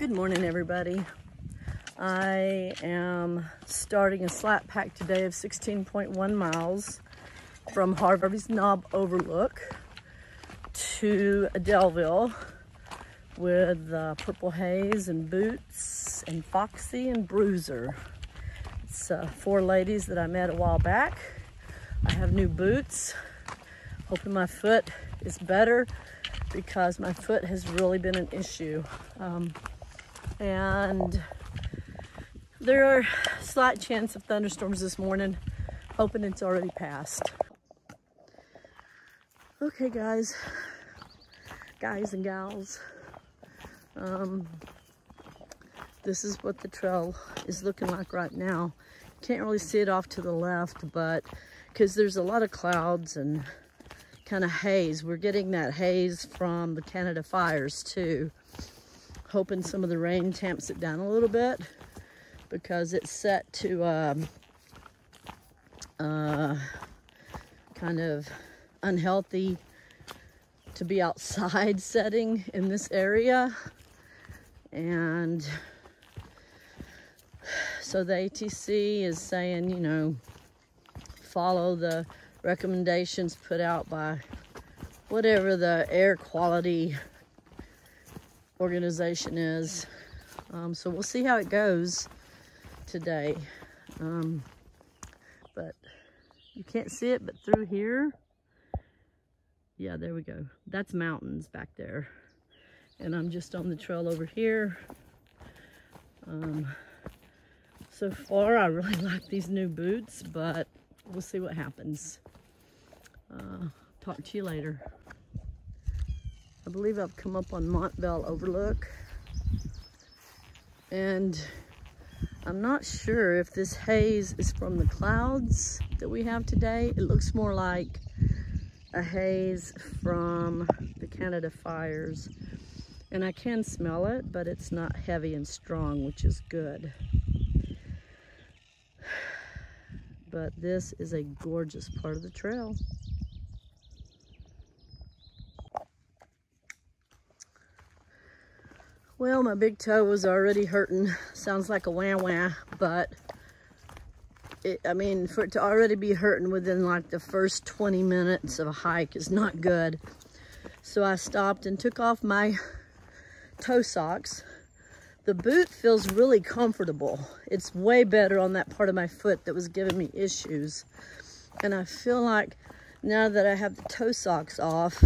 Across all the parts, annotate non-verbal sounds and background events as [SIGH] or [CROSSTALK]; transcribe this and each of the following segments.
Good morning, everybody. I am starting a slack pack today of 16.1 miles from Harvey's Knob Overlook to Daleville with uh, Purple Haze and Boots and Foxy and Bruiser. It's uh, four ladies that I met a while back. I have new boots. Hoping my foot is better because my foot has really been an issue. Um, and there are slight chance of thunderstorms this morning. Hoping it's already passed. Okay, guys, guys and gals, um, this is what the trail is looking like right now. Can't really see it off to the left, but because there's a lot of clouds and kind of haze. We're getting that haze from the Canada fires too. Hoping some of the rain tamps it down a little bit because it's set to um, uh, kind of unhealthy to be outside [LAUGHS] setting in this area. And so the ATC is saying, you know, follow the recommendations put out by whatever the air quality organization is. Um, so we'll see how it goes today. Um, but you can't see it, but through here, yeah, there we go. That's mountains back there. And I'm just on the trail over here. Um, so far, I really [LAUGHS] like these new boots, but we'll see what happens. Uh, talk to you later. I believe I've come up on Montvale Overlook. And I'm not sure if this haze is from the clouds that we have today. It looks more like a haze from the Canada fires. And I can smell it, but it's not heavy and strong, which is good. [SIGHS] But this is a gorgeous part of the trail. Well, my big toe was already hurting. Sounds like a wah wah, but it, I mean, for it to already be hurting within like the first 20 minutes of a hike is not good. So I stopped and took off my toe socks. The boot feels really comfortable. It's way better on that part of my foot that was giving me issues. And I feel like now that I have the toe socks off,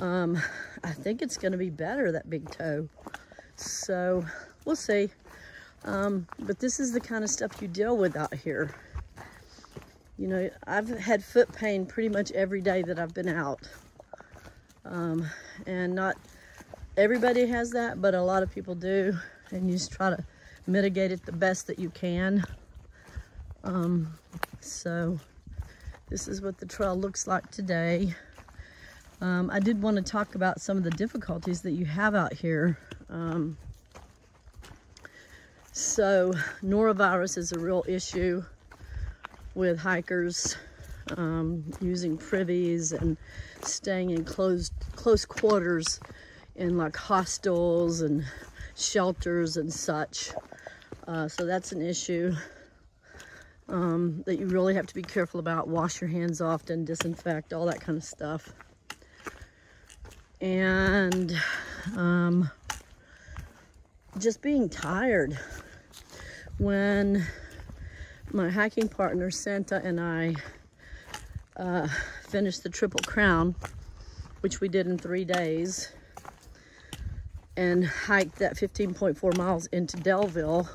um, I think it's going to be better, that big toe. So we'll see. Um, but this is the kind of stuff you deal with out here. You know, I've had foot pain pretty much every day that I've been out. Um, and not everybody has that, but a lot of people do. And you just try to mitigate it the best that you can. Um, so this is what the trail looks like today. Um, I did want to talk about some of the difficulties that you have out here. Um, so norovirus is a real issue with hikers um, using privies and staying in closed close quarters in like hostels and shelters and such. Uh, so that's an issue um, that you really have to be careful about. Wash your hands often, disinfect, all that kind of stuff and um, just being tired. When my hiking partner Santa and I uh, finished the Triple Crown, which we did in three days, and hiked that 15.4 miles into Daleville,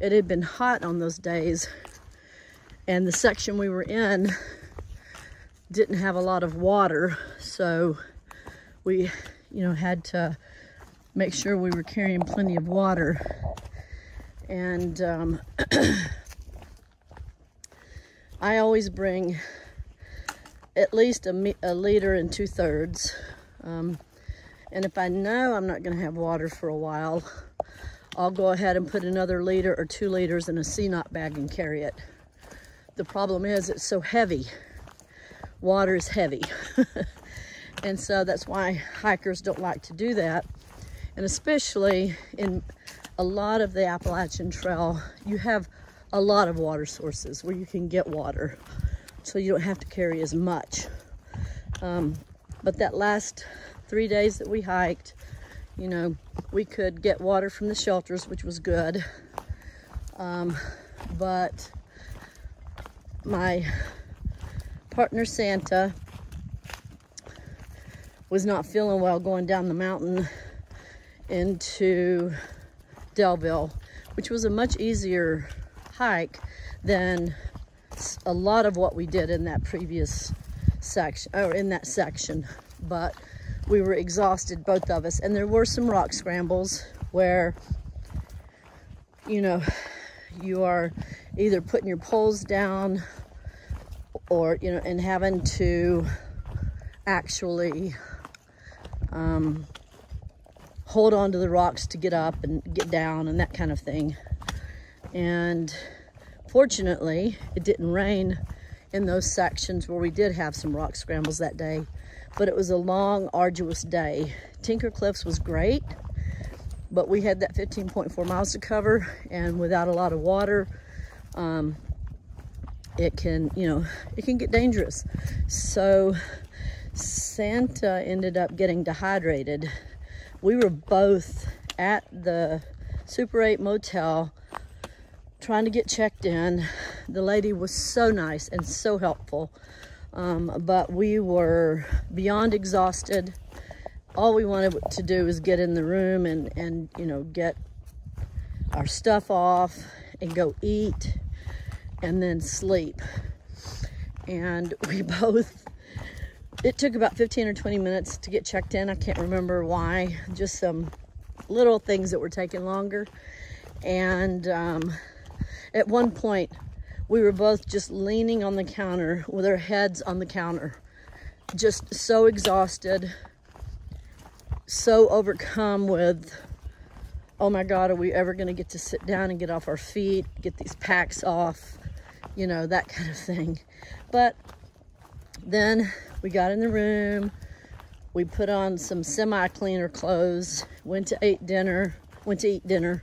it had been hot on those days, and the section we were in didn't have a lot of water, so we, you know, had to make sure we were carrying plenty of water. And um, [CLEARS THROAT] I always bring at least a, a liter and two thirds. Um, and if I know I'm not going to have water for a while, I'll go ahead and put another liter or two liters in a CNOC bag and carry it. The problem is it's so heavy. Water is heavy. [LAUGHS] And so that's why hikers don't like to do that. And especially in a lot of the Appalachian Trail, you have a lot of water sources where you can get water. So you don't have to carry as much. Um, but that last three days that we hiked, you know, we could get water from the shelters, which was good. Um, but my partner Santa was not feeling well going down the mountain into Daleville, which was a much easier hike than a lot of what we did in that previous section or in that section. But we were exhausted both of us. And there were some rock scrambles where you know you are either putting your poles down or you know and having to actually um, hold on to the rocks to get up and get down and that kind of thing. And fortunately it didn't rain in those sections where we did have some rock scrambles that day but it was a long arduous day. Tinker cliffs was great but we had that 15.4 miles to cover and without a lot of water um, it can you know it can get dangerous. So Santa ended up getting dehydrated. We were both at the Super 8 motel trying to get checked in. The lady was so nice and so helpful um, but we were beyond exhausted. All we wanted to do was get in the room and, and you know, get our stuff off and go eat and then sleep. And we [LAUGHS] both, it took about 15 or 20 minutes to get checked in. I can't remember why, just some little things that were taking longer. And um, at one point, we were both just leaning on the counter with our heads on the counter, just so exhausted so overcome with, oh my God, are we ever going to get to sit down and get off our feet, get these packs off, you know, that kind of thing. But then we got in the room, we put on some semi-cleaner clothes, went to eat dinner, went to eat dinner,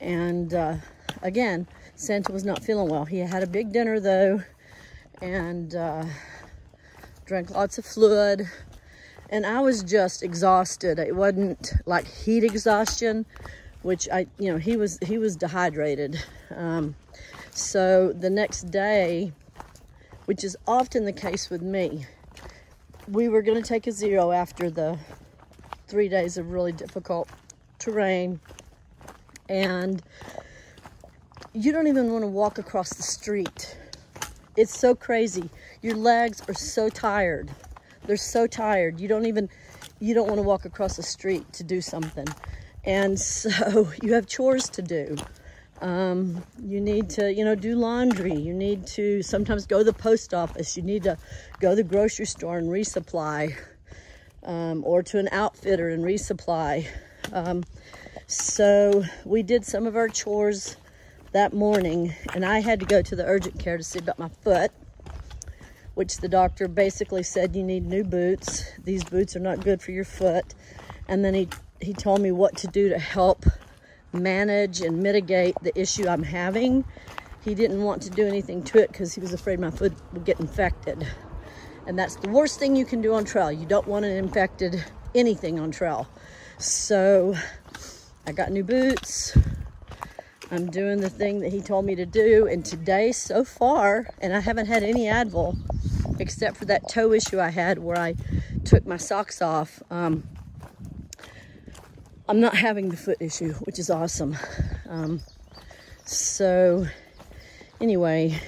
and uh, again, Santa was not feeling well. He had a big dinner though, and uh, drank lots of fluid, and I was just exhausted. It wasn't like heat exhaustion, which I, you know, he was, he was dehydrated. Um, so the next day, which is often the case with me, we were going to take a zero after the three days of really difficult terrain. And you don't even want to walk across the street. It's so crazy. Your legs are so tired. They're so tired. You don't even, you don't want to walk across the street to do something. And [LAUGHS] so you have chores to do. Um, you need to, you know, do laundry. You need to sometimes go to the post office. You need to go to the grocery store and resupply um, or to an outfitter and resupply. Um, so we did some of our chores that morning and I had to go to the urgent care to see about my foot which the doctor basically said you need new boots. These boots are not good for your foot. And then he, he told me what to do to help manage and mitigate the issue I'm having. He didn't want to do anything to it because he was afraid my foot would get infected. And that's the worst thing you can do on trail. You don't want an infected anything on trail. So I got new boots. I'm doing the thing that he told me to do. And today, so far, and I haven't had any Advil, except for that toe issue I had where I took my socks off. Um, I'm not having the foot issue, which is awesome. Um, so anyway,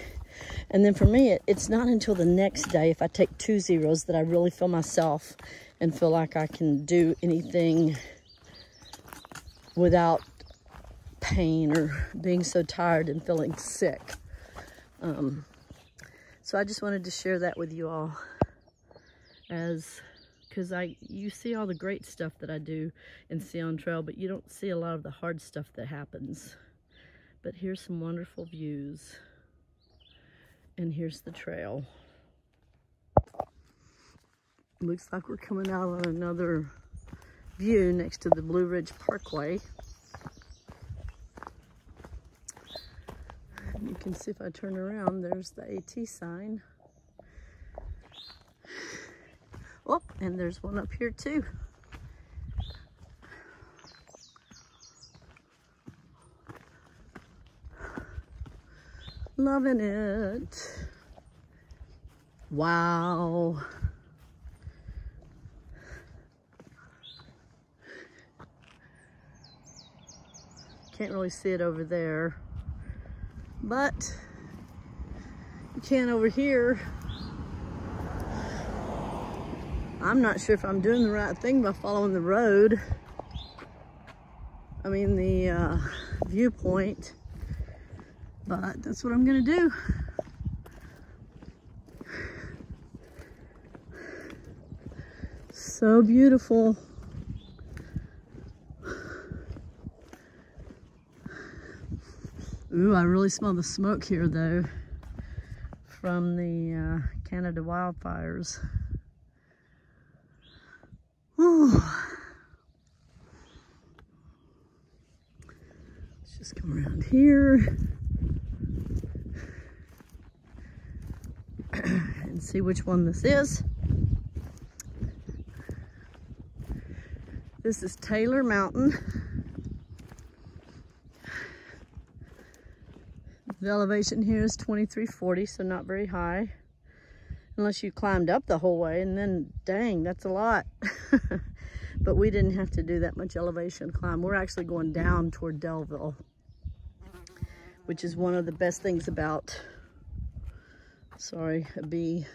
and then for me, it, it's not until the next day, if I take two zeros, that I really feel myself and feel like I can do anything without pain or being so tired and feeling sick. Um, so I just wanted to share that with you all as because I you see all the great stuff that I do and see on trail, but you don't see a lot of the hard stuff that happens. But here's some wonderful views. And here's the trail. Looks like we're coming out on another view next to the Blue Ridge Parkway. You can see if I turn around, there's the AT sign. Oh, and there's one up here too. Loving it. Wow. Can't really see it over there, but you can over here. I'm not sure if I'm doing the right thing by following the road. I mean the uh, viewpoint, but that's what I'm gonna do. So beautiful. Ooh, I really smell the smoke here though from the uh, Canada wildfires. Ooh. Let's just come around here and see which one this is. This is Taylor Mountain. The elevation here is 2340, so not very high. Unless you climbed up the whole way, and then, dang, that's a lot. [LAUGHS] but we didn't have to do that much elevation climb. We're actually going down toward Daleville, which is one of the best things about, sorry, a bee,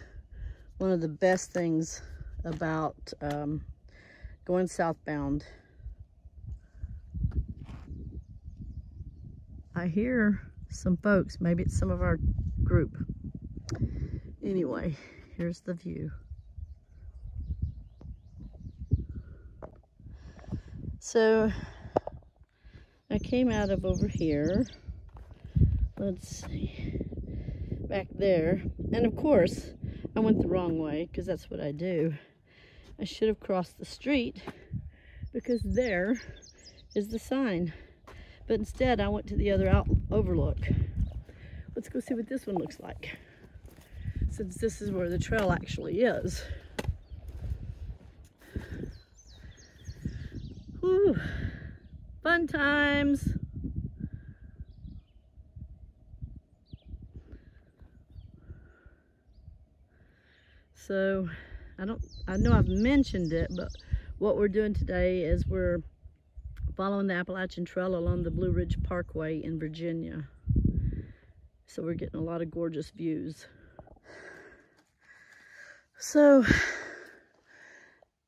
one of the best things about um, going southbound. I hear some folks. Maybe it's some of our group. Anyway, here's the view. So I came out of over here. Let's see. Back there. And of course, I went the wrong way because that's what I do. I should have crossed the street because there is the sign. But instead, I went to the other out overlook. Let's go see what this one looks like. Since this is where the trail actually is. Whew. Fun times. So, I don't, I know I've mentioned it, but what we're doing today is we're following the Appalachian Trail along the Blue Ridge Parkway in Virginia. So we're getting a lot of gorgeous views. So,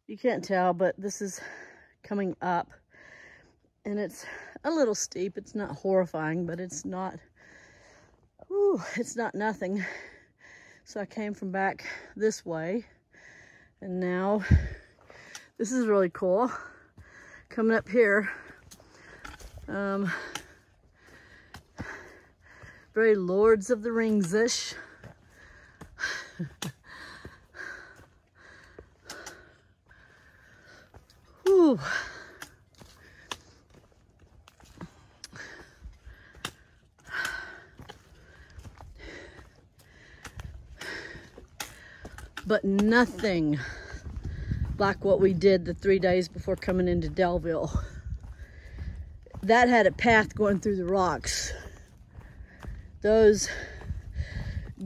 you can't tell, but this is coming up. And it's a little steep. It's not horrifying, but it's not, whew, it's not nothing. So I came from back this way. And now, this is really cool coming up here. Um, very Lords of the Rings-ish. [LAUGHS] But nothing like what we did the three days before coming into Daleville. That had a path going through the rocks. Those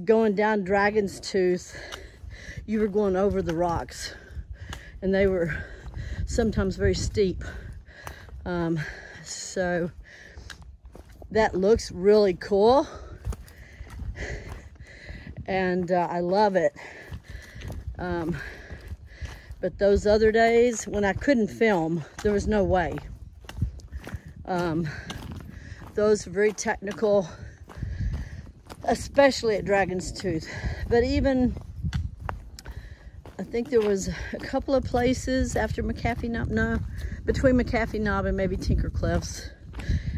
going down Dragon's Tooth, you were going over the rocks and they were sometimes very steep. Um, so that looks really cool and uh, I love it. Um, but those other days when I couldn't film, there was no way. Um, those were very technical, especially at Dragon's Tooth. But even, I think there was a couple of places after McAfee Knob, no, between McAfee Knob and maybe Tinker Cliffs.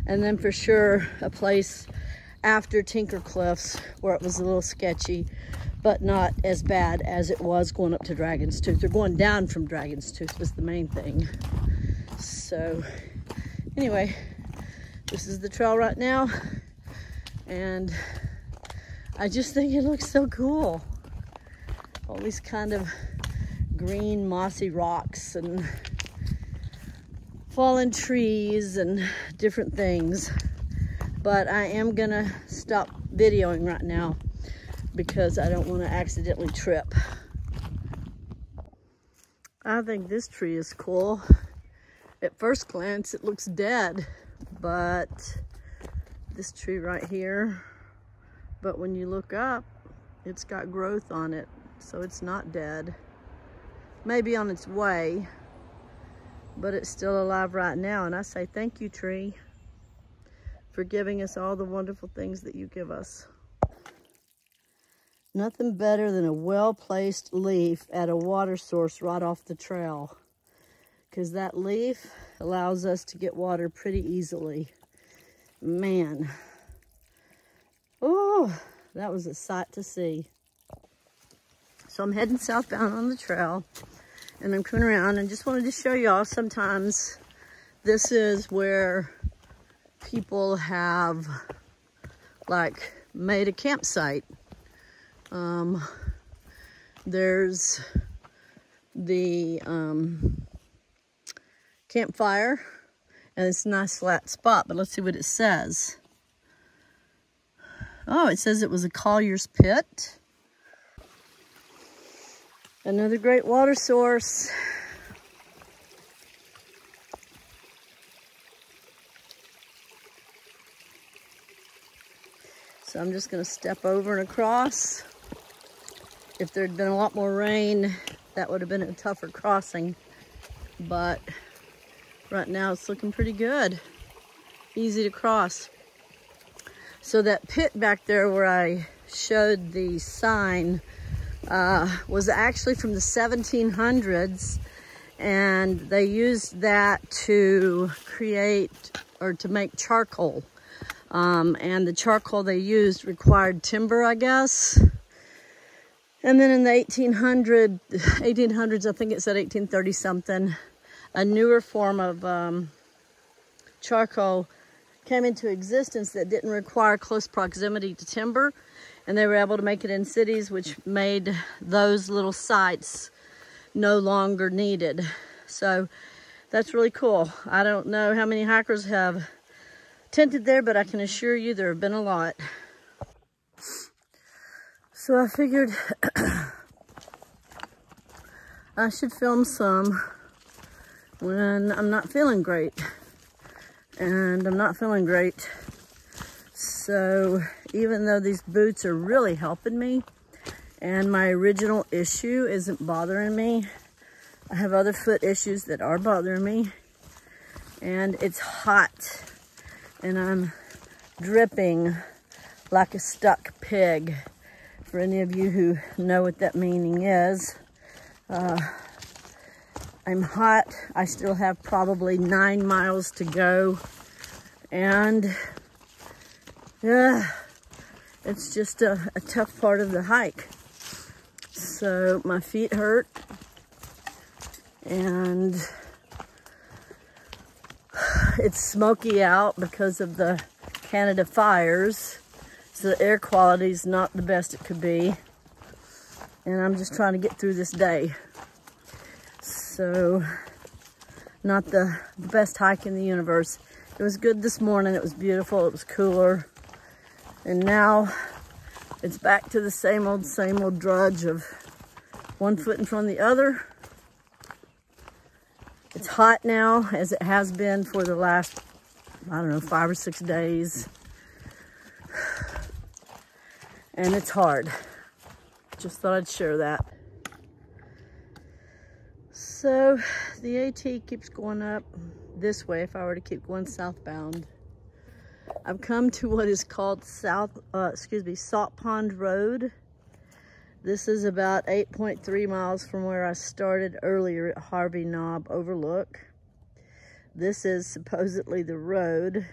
And then for sure, a place after Tinker Cliffs where it was a little sketchy but not as bad as it was going up to Dragon's Tooth. Or going down from Dragon's Tooth was the main thing. So anyway, this is the trail right now. And I just think it looks so cool. All these kind of green mossy rocks and fallen trees and different things. But I am gonna stop videoing right now because I don't want to accidentally trip. I think this tree is cool. At first glance, it looks dead, but this tree right here, but when you look up, it's got growth on it, so it's not dead. Maybe on its way, but it's still alive right now. And I say thank you, tree, for giving us all the wonderful things that you give us. Nothing better than a well-placed leaf at a water source right off the trail. Because that leaf allows us to get water pretty easily. Man. Oh, that was a sight to see. So I'm heading southbound on the trail and I'm coming around and just wanted to show y'all sometimes this is where people have like made a campsite. Um, there's the um, campfire and it's a nice flat spot, but let's see what it says. Oh, it says it was a collier's pit. Another great water source. So I'm just gonna step over and across. If there'd been a lot more rain, that would have been a tougher crossing. But right now it's looking pretty good. Easy to cross. So that pit back there where I showed the sign uh, was actually from the 1700s and they used that to create or to make charcoal. Um, and the charcoal they used required timber, I guess. And then in the 1800, 1800s, I think it said 1830 something, a newer form of um, charcoal came into existence that didn't require close proximity to timber and they were able to make it in cities which made those little sites no longer needed. So that's really cool. I don't know how many hikers have tented there, but I can assure you there have been a lot. So I figured [COUGHS] I should film some when I'm not feeling great. And I'm not feeling great so even though these boots are really helping me and my original issue isn't bothering me, I have other foot issues that are bothering me and it's hot and I'm dripping like a stuck pig. For any of you who know what that meaning is, uh, I'm hot. I still have probably nine miles to go and yeah, it's just a, a tough part of the hike. So my feet hurt and it's smoky out because of the Canada fires. So the air quality is not the best it could be. And I'm just trying to get through this day. So not the, the best hike in the universe. It was good this morning. It was beautiful. It was cooler. And now it's back to the same old, same old drudge of one foot in front of the other. It's hot now, as it has been for the last, I don't know, five or six days. And it's hard. Just thought I'd share that. So the AT keeps going up this way if I were to keep going southbound. I've come to what is called South, uh, excuse me, Salt Pond Road. This is about 8.3 miles from where I started earlier at Harvey Knob Overlook. This is supposedly the road,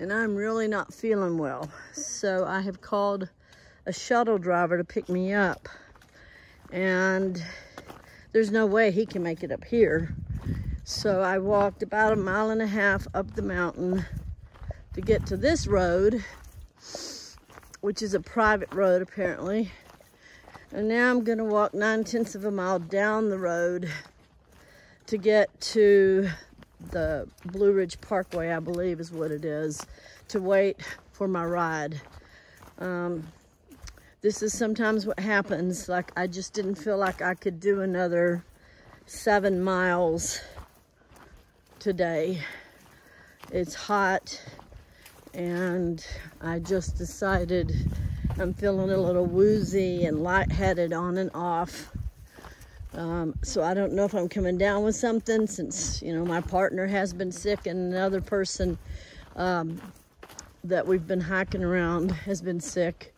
and I'm really not feeling well. So I have called a shuttle driver to pick me up, and there's no way he can make it up here. So I walked about a mile and a half up the mountain to get to this road, which is a private road apparently. And now I'm gonna walk nine tenths of a mile down the road to get to the Blue Ridge Parkway, I believe is what it is, to wait for my ride. Um, this is sometimes what happens. Like I just didn't feel like I could do another seven miles today. It's hot and I just decided I'm feeling a little woozy and lightheaded on and off. Um, so I don't know if I'm coming down with something since, you know, my partner has been sick and another person um, that we've been hiking around has been sick.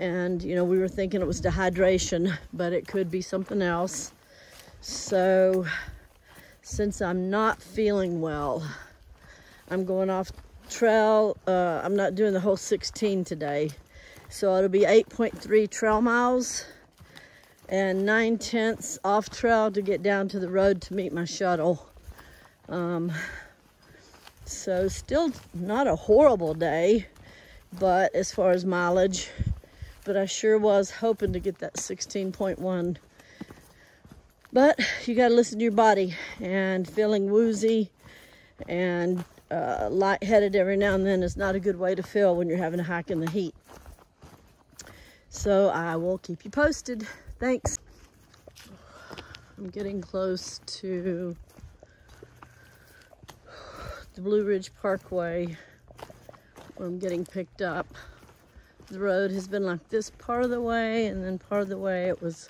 And, you know, we were thinking it was dehydration, but it could be something else. So since I'm not feeling well, I'm going off trail. Uh, I'm not doing the whole 16 today. So it'll be 8.3 trail miles and 9 tenths off trail to get down to the road to meet my shuttle. Um, so still not a horrible day, but as far as mileage, but I sure was hoping to get that 16.1. But you got to listen to your body and feeling woozy and uh, lightheaded every now and then is not a good way to feel when you're having a hike in the heat. So I will keep you posted. Thanks. I'm getting close to the Blue Ridge Parkway where I'm getting picked up. The road has been like this part of the way and then part of the way it was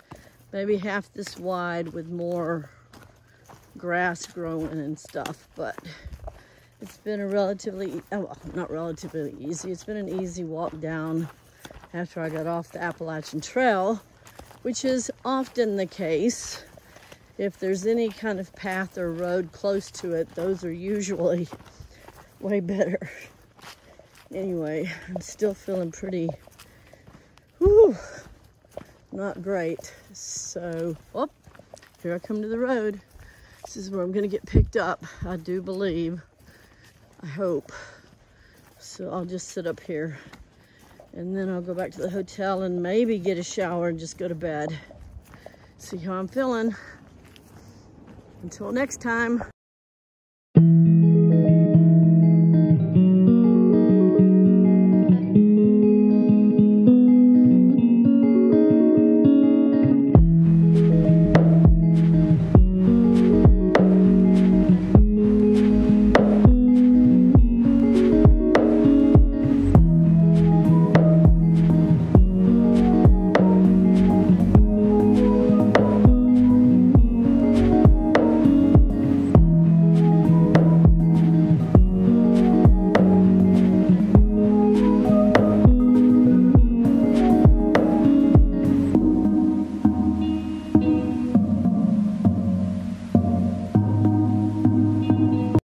maybe half this wide with more grass growing and stuff, but it's been a relatively, oh, well, not relatively easy, it's been an easy walk down after I got off the Appalachian Trail, which is often the case. If there's any kind of path or road close to it, those are usually way better. Anyway, I'm still feeling pretty, whew, not great. So, oh, here I come to the road. This is where I'm gonna get picked up, I do believe. I hope. So I'll just sit up here and then I'll go back to the hotel and maybe get a shower and just go to bed. See how I'm feeling. Until next time.